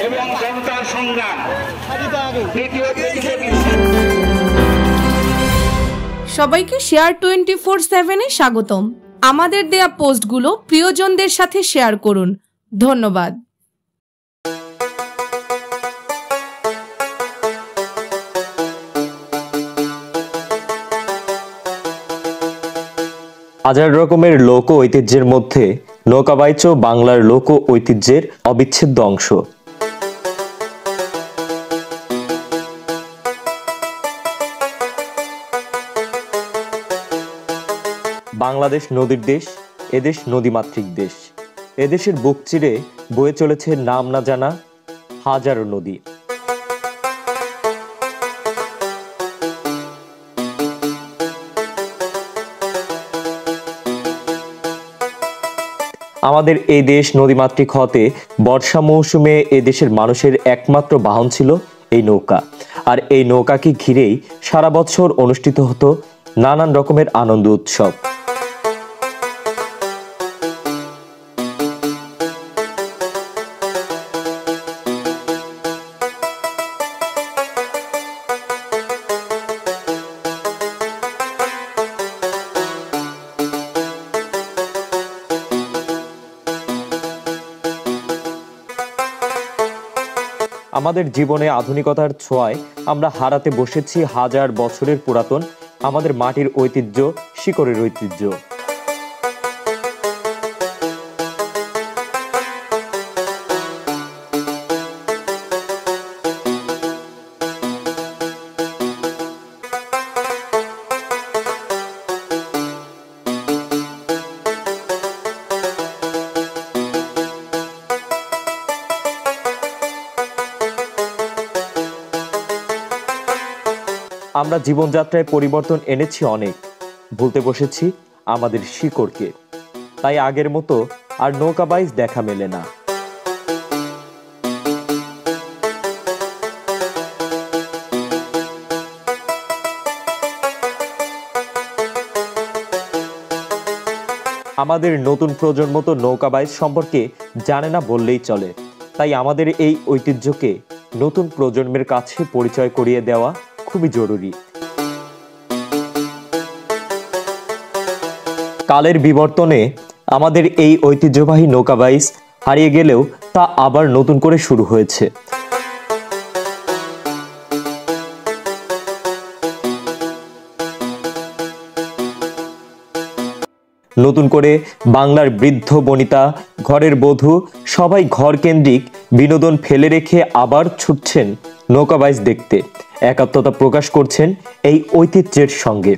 এবং জনতার সংগ্রাম সবাইকে শেয়ার টোয়েন্টি ফোর সেভেনে স্বাগতম। আমাদের দেয়া পোস্টগুলো প্রিয়জনদের সাথে শেয়ার করুন। ধন্যবাদ। হাজার রকমের লোক ঐতিহ্যের মধ্যে নৌকাবাইচ বাংলার লোক ঐতিহ্যের অবিচ্ছেদ্য অংশ। বাংলাদেশ নদীর দেশ, এদেশ নদীমাতৃক দেশ। এদেশের বুক চিরে বয়ে চলেছে নাম না জানা হাজারো নদী। আমাদের এই দেশ নদীমাতৃক হতে বর্ষা মৌসুমে এ দেশের মানুষের একমাত্র বাহন ছিল এই নৌকা। আর এই নৌকাকে ঘিরেই সারা বছর অনুষ্ঠিত হতো নানান রকমের আনন্দ উৎসব। আমাদের জীবনে আধুনিকতার ছোঁয়ায় আমরা হারাতে বসেছি হাজার বছরের পুরাতন, আমাদের মাটির ঐতিহ্য, শিকড়ের ঐতিহ্য। আমরা জীবনযাত্রায় পরিবর্তন এনেছি অনেক। ভুলতে বসেছি আমাদের শিকড়কে। তাই আগের মতো আর নৌকা বাইজ দেখা মেলে না। আমাদের নতুন প্রজন্ম তো নৌকা বাইজ সম্পর্কে জানে না বললেই চলে। তাই আমাদের এই ঐতিহ্যকে নতুন প্রজন্মের কাছে পরিচয় করিয়ে দেওয়া খুবই জরুরি। কালের বিবর্তনে আমাদের এই ঐতিহ্যবাহী নৌকাবাইজ হারিয়ে গেলেও তা আবার নতুন করে শুরু হয়েছে। নতুন করে বাংলার বৃদ্ধ বনিতা, ঘরের বধূ, সবাই ঘর কেন্দ্রিক বিনোদন ফেলে রেখে আবার ছুটছেন নৌকাবাইজ দেখতে। একাত্মতা প্রকাশ করছেন এই ঐতিহ্যের সঙ্গে।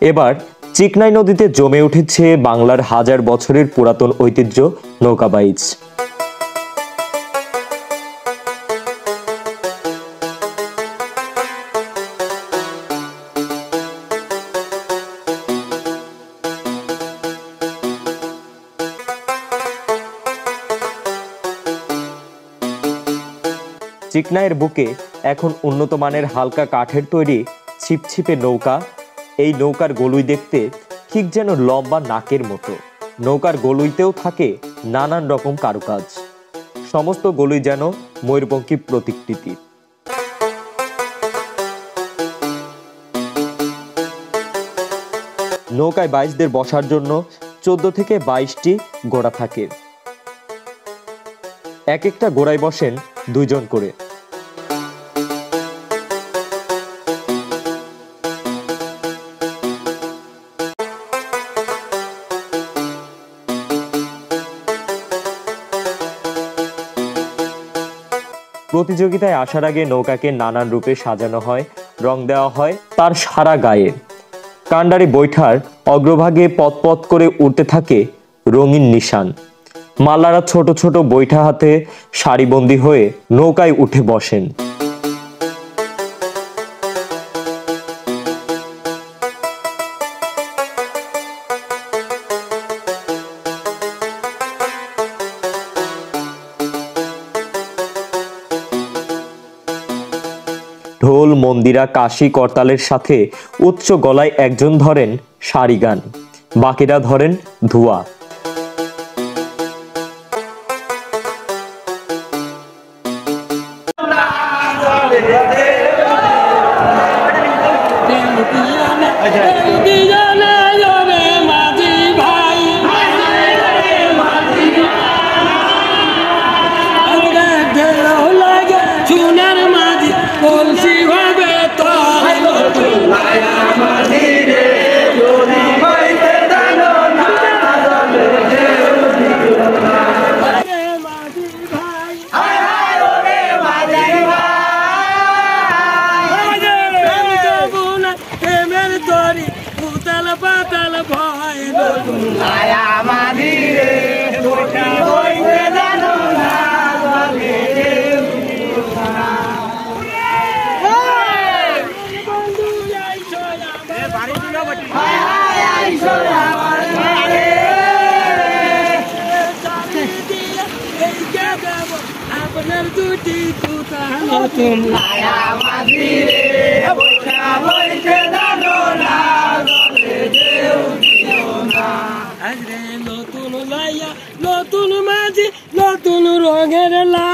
এবার চিকনাই নদীতে জমে উঠেছে বাংলার হাজার বছরের পুরাতন ঐতিহ্য নৌকাবাইজ চিকনাইয়ের বুকে এখন উন্নত মানের হালকা কাঠের তৈরি ছিপছিপে নৌকা। এই নৌকার গলুই দেখতে ঠিক যেন লম্বা নাকের মতো। নৌকার গলুইতেও থাকে নানান রকম কারুকাজ। সমস্ত গলুই যেন ময়ূরপঙ্খী প্রতিকৃতি। নৌকায় বাইশদের বসার জন্য চোদ্দ থেকে বাইশটি গোড়া থাকে। এক একটা গোড়ায় বসেন দুইজন করে। প্রতিযোগিতায় আসার আগে নৌকাকে নানান রূপে সাজানো হয়, রং দেওয়া হয় তার সারা গায়ে। কান্ডারি বৈঠার অগ্রভাগে পথ করে উঠতে থাকে রঙিন নিশান। মালারা ছোট ছোট বৈঠা হাতে সারিবন্দী হয়ে নৌকায় উঠে বসেন। মন্দিরা কাশি করতালের সাথে উচ্চ গলায় একজন ধরেন সারি গান। বাকিরা ধরেন ধোয়া। তুতা নতুন আজরে নতুন লাইয়া নতুন মাঝি নতুন রঙের লাউ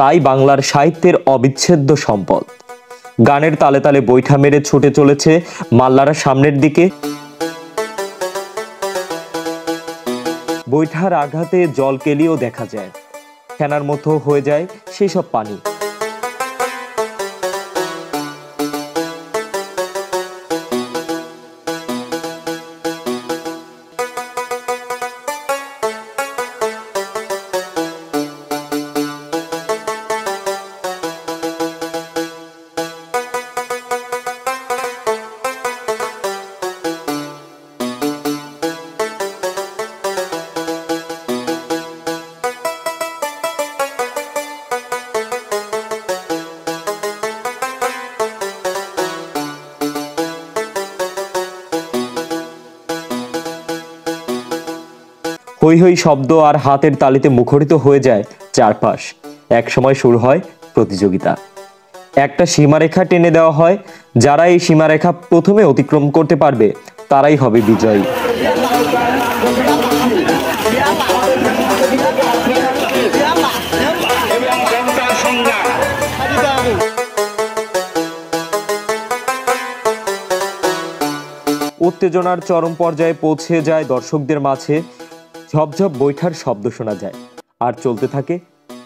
তাই বাংলার সাহিত্যের অবিচ্ছেদ্য সম্পদ। গানের তালে তালে বৈঠা মেরে ছুটে চলেছে মাল্লারা সামনের দিকে। বৈঠার আঘাতে জল কেলিও দেখা যায়। খেনার মতো হয়ে যায় সেই সব পানি। হৈ হৈ শব্দ আর হাতের তালিতে মুখরিত হয়ে যায় চারপাশ। এক সময় শুরু হয় প্রতিযোগিতা। একটা সীমারেখা টেনে দেওয়া হয়, যারা এই সীমারেখা প্রথমে অতিক্রম করতে পারবে, তারাই হবে বিজয়ী। উত্তেজনার চরম পর্যায়ে পৌঁছে যায় দর্শকদের মাঝে। ঝপঝপ বৈঠার শব্দ শোনা যায়। আর চলতে থাকে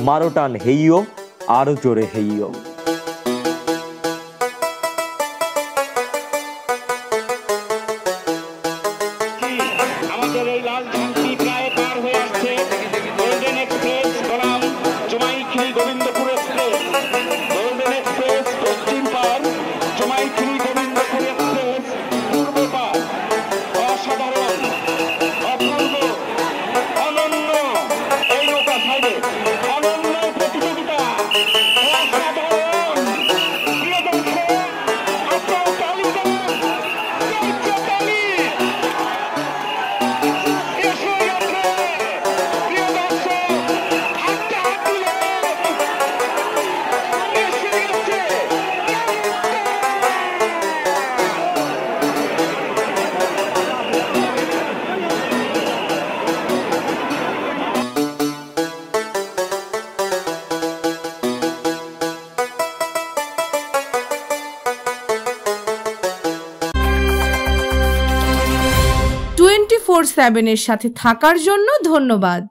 মারো টান হেইও আরও জোরে হেইও ফোর সেভেনের সাথে থাকার জন্য ধন্যবাদ।